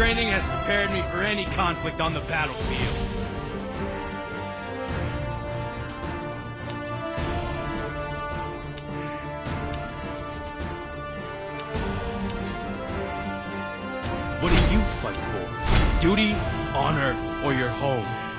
training has prepared me for any conflict on the battlefield. What do you fight for? Duty, honor, or your home?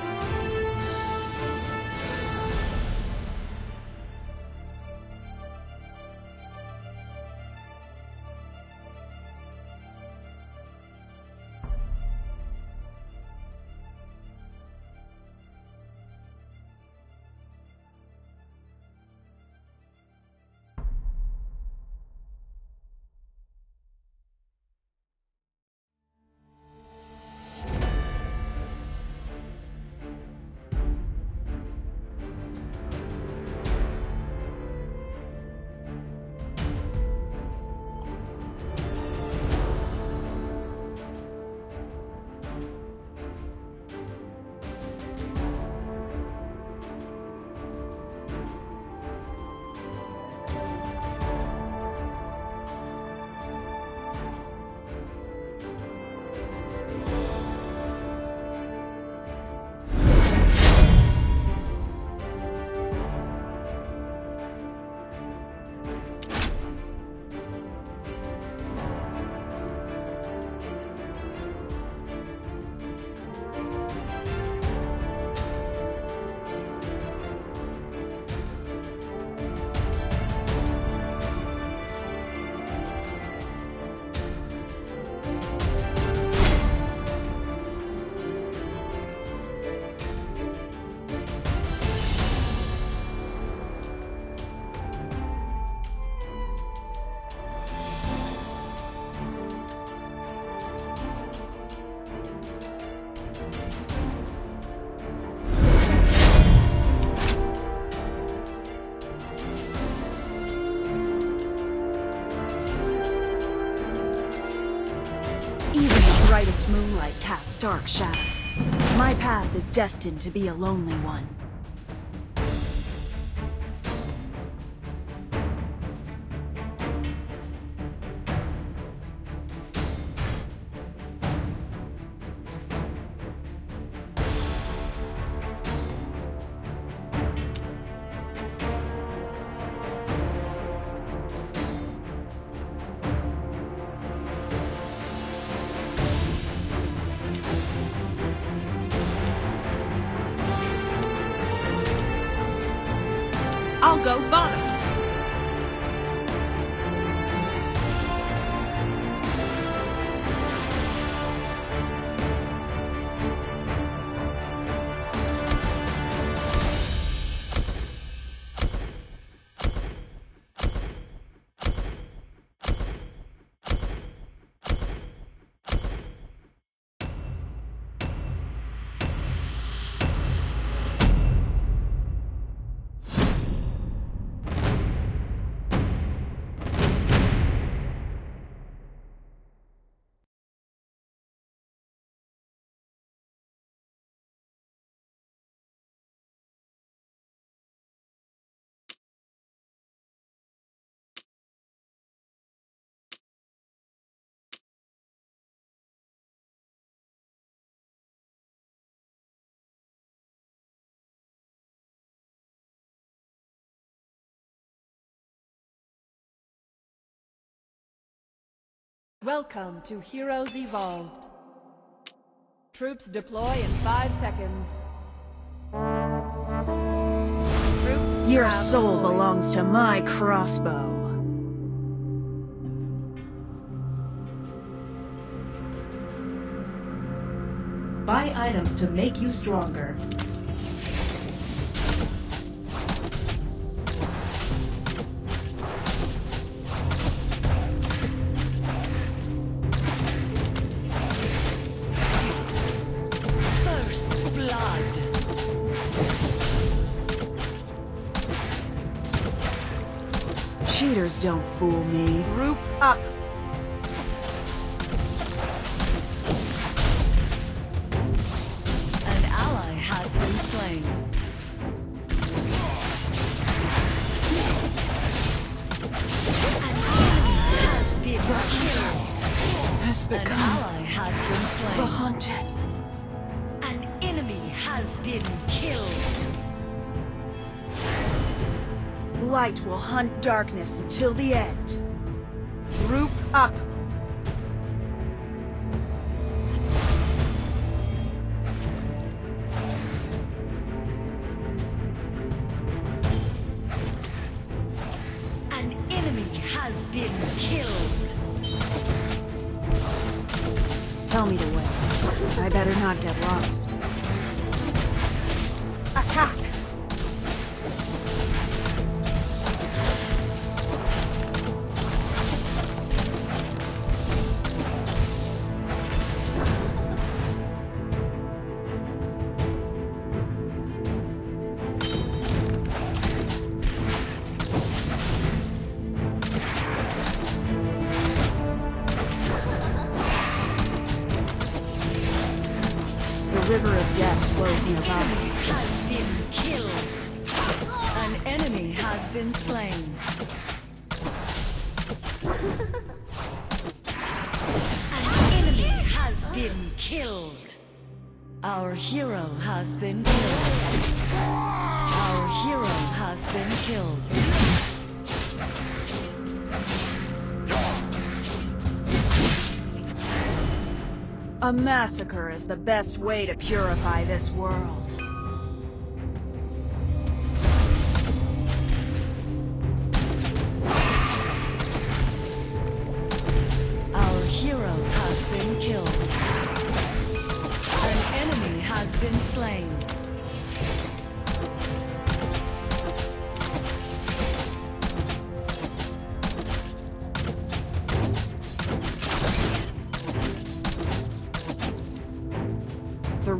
Moonlight casts dark shadows. My path is destined to be a lonely one. Go bottom. Welcome to Heroes Evolved. Troops deploy in five seconds. Troops Your soul deployed. belongs to my crossbow. Buy items to make you stronger. Cheaters don't fool me. Group up. Light will hunt darkness until the end. Group up. Killed. A massacre is the best way to purify this world.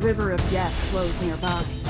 River of death flows nearby.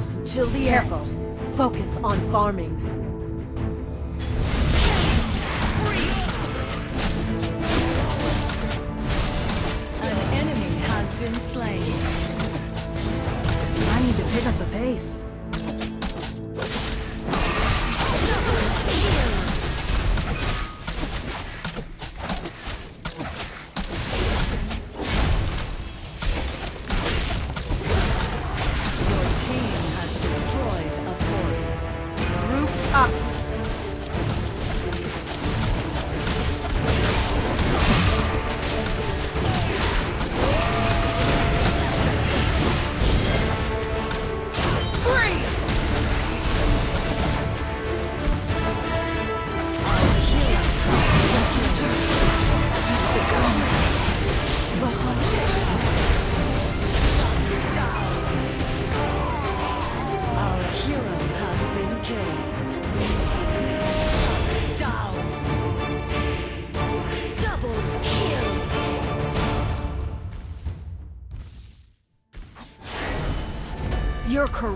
Darkness until the Careful. Focus on farming. An enemy has been slain. I need to pick up the pace.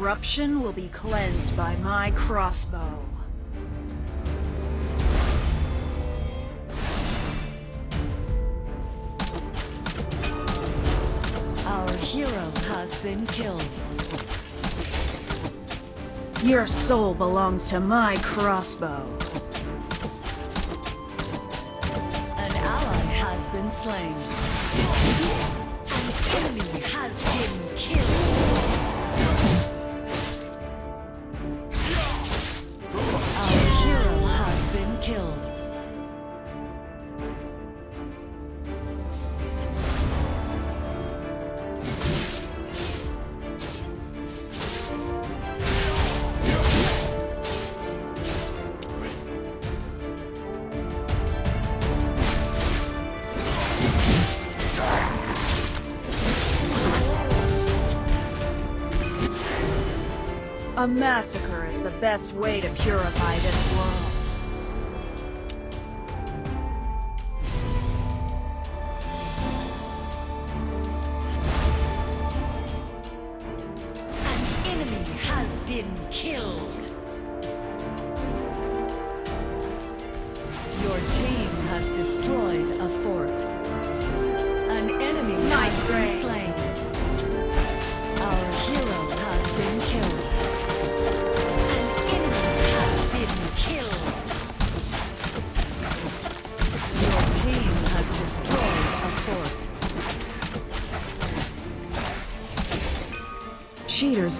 Corruption will be cleansed by my crossbow. Our hero has been killed. Your soul belongs to my crossbow. An ally has been slain. An enemy has been killed. A massacre is the best way to purify this world. An enemy has been killed. Your team has destroyed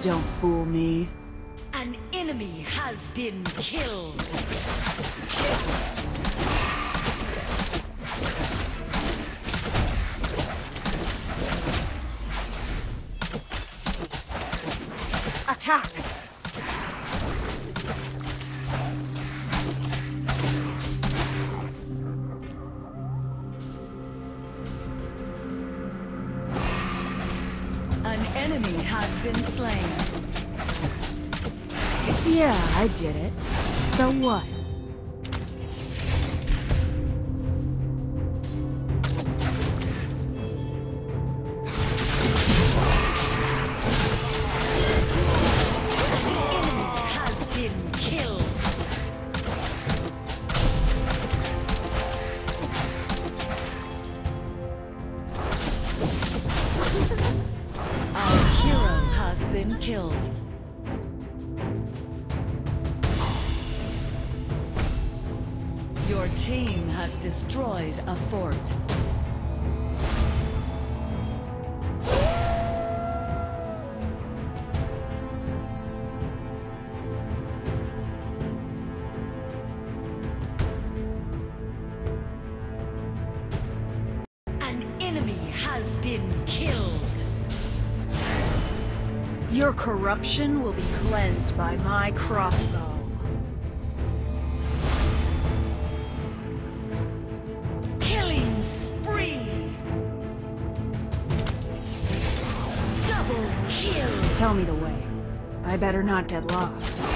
don't fool me. An enemy has been killed. Attack! Been slain. Yeah, I did it. So what? Fort. An enemy has been killed. Your corruption will be cleansed by my crossbow. Me the way. I better not get lost.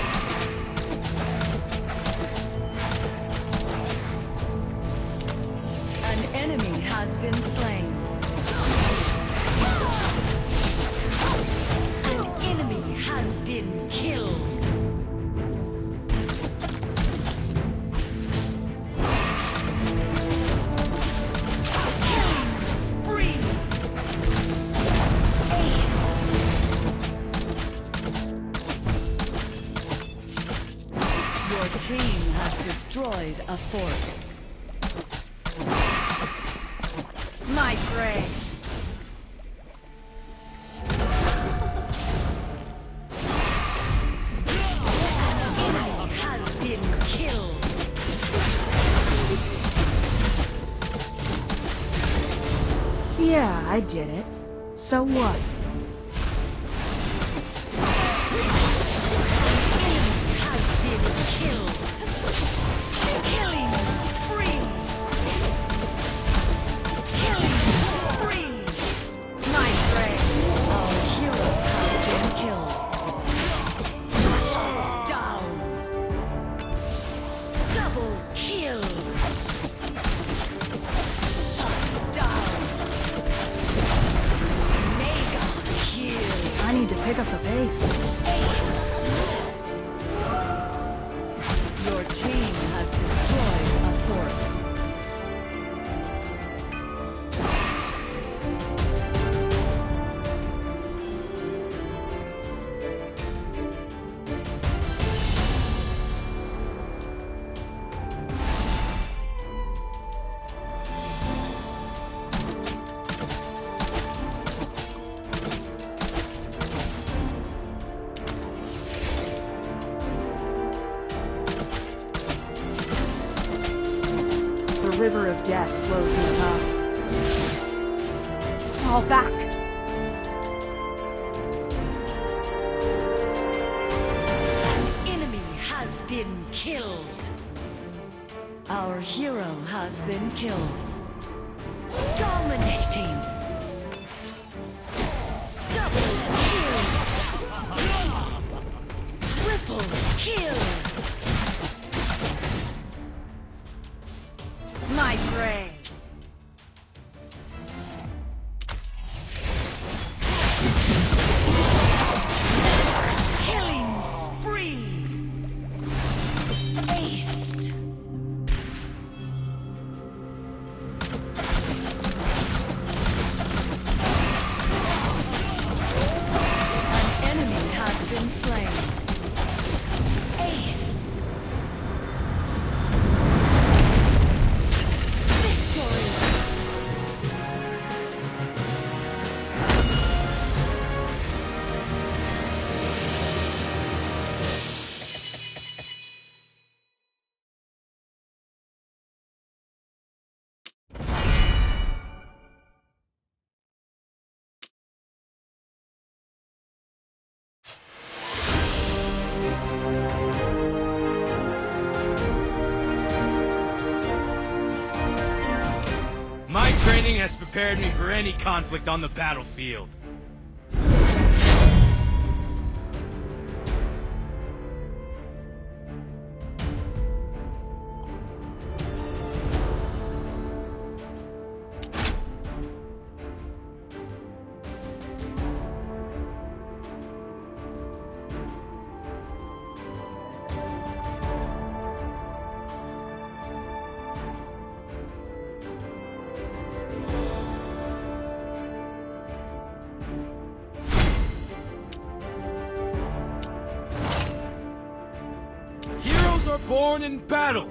My prey! Yeah, I did it. So what? Pick river of death flows nearby. Fall back. An enemy has been killed. Our hero has been killed. Dominating. Prepared me for any conflict on the battlefield. Born in battle.